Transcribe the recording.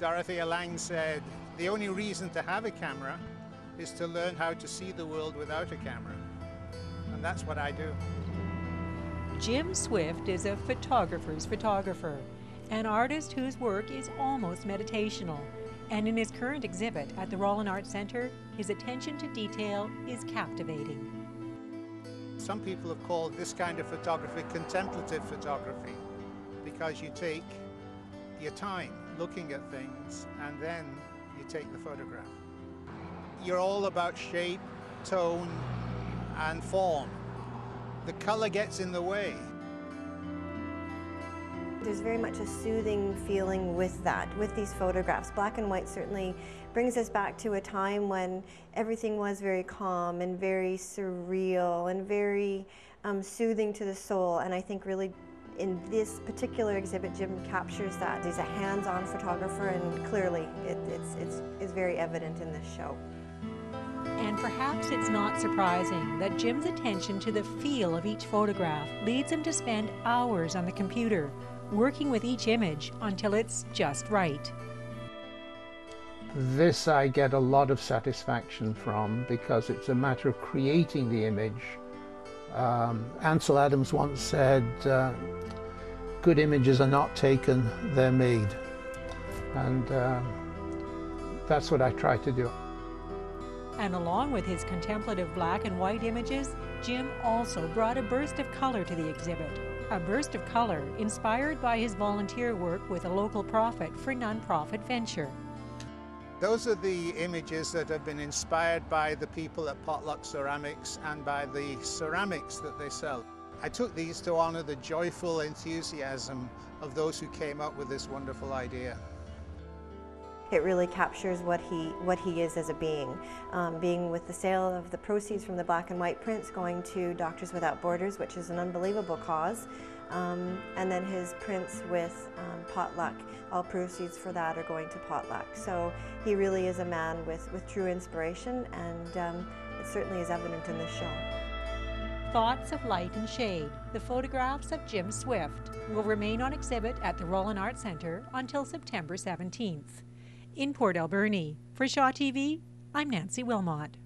Dorothea Lange said, the only reason to have a camera is to learn how to see the world without a camera. And that's what I do. Jim Swift is a photographer's photographer, an artist whose work is almost meditational. And in his current exhibit at the Rollin Art Center, his attention to detail is captivating. Some people have called this kind of photography contemplative photography because you take your time looking at things and then you take the photograph. You're all about shape, tone, and form. The color gets in the way. There's very much a soothing feeling with that, with these photographs. Black and white certainly brings us back to a time when everything was very calm and very surreal and very um, soothing to the soul. And I think really in this particular exhibit, Jim captures that. He's a hands-on photographer and clearly it, it's, it's, it's very evident in this show. And perhaps it's not surprising that Jim's attention to the feel of each photograph leads him to spend hours on the computer, working with each image until it's just right. This I get a lot of satisfaction from because it's a matter of creating the image. Um, Ansel Adams once said, uh, good images are not taken, they're made. And uh, that's what I try to do. And along with his contemplative black and white images, Jim also brought a burst of color to the exhibit. A burst of color inspired by his volunteer work with a local profit for nonprofit venture. Those are the images that have been inspired by the people at Potluck Ceramics and by the ceramics that they sell. I took these to honor the joyful enthusiasm of those who came up with this wonderful idea. It really captures what he, what he is as a being. Um, being with the sale of the proceeds from the black and white prints going to Doctors Without Borders, which is an unbelievable cause. Um, and then his prints with um, Potluck, all proceeds for that are going to Potluck. So he really is a man with, with true inspiration and um, it certainly is evident in this show. Thoughts of Light and Shade, the photographs of Jim Swift, will remain on exhibit at the Rollin Art Centre until September 17th. In Port Alberni, for Shaw TV, I'm Nancy Wilmot.